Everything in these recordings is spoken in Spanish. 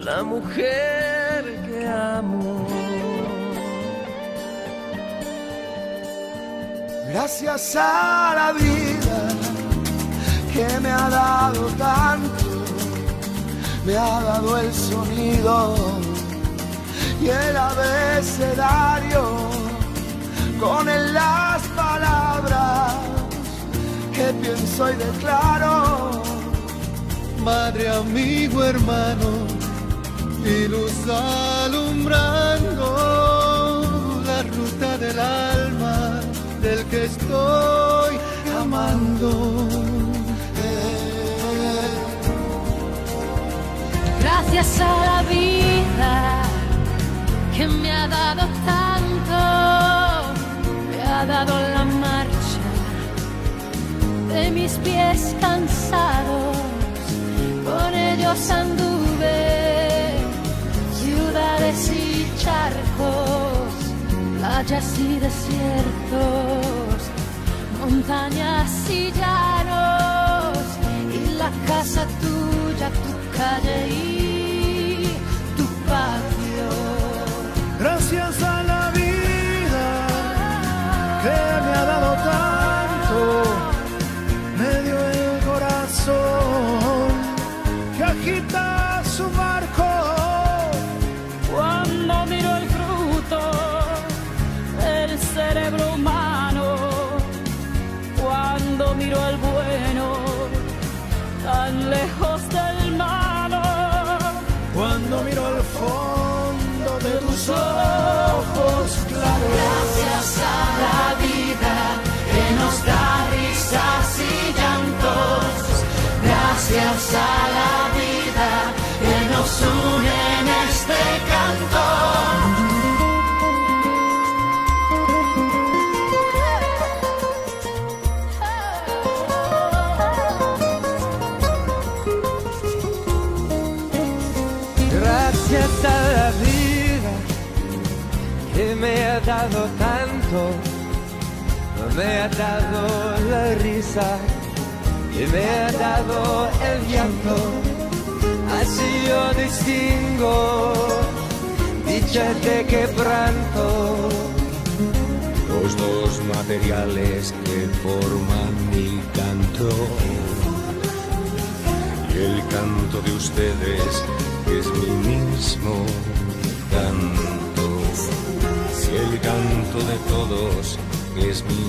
la mujer que amo. Gracias a la vida que me ha dado tanto, me ha dado el sonido y el abecedario con él las palabras que pienso y declaro. Madre, amigo, hermano, y luz alumbrando la ruta del alma del que estoy amando. Gracias a la vida que me ha dado tanto, me ha dado la marcha de mis pies cansados, con ellos anduve charcos, playas y desiertos, montañas y llanos, y la casa tuya, tu calle y tu patio. Gracias a la vida que me ha dado tanto, me dio el corazón que agita cerebro humano, cuando miro al bueno tan lejos del malo, Cuando miro al fondo de tus ojos claros. Gracias a la vida que nos da Gracias a la vida que me ha dado tanto, me ha dado la risa y me ha dado el llanto. Así yo distingo dicha de quebranto. los dos materiales que forman mi canto y el canto de ustedes que es mi mismo canto y el canto de todos es mi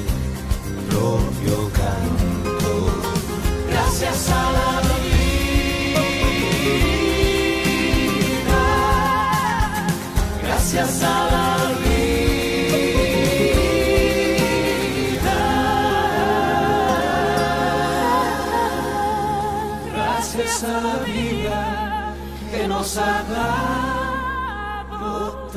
propio canto Gracias a la vida. Gracias a la vida. Gracias a la vida que nos ha dado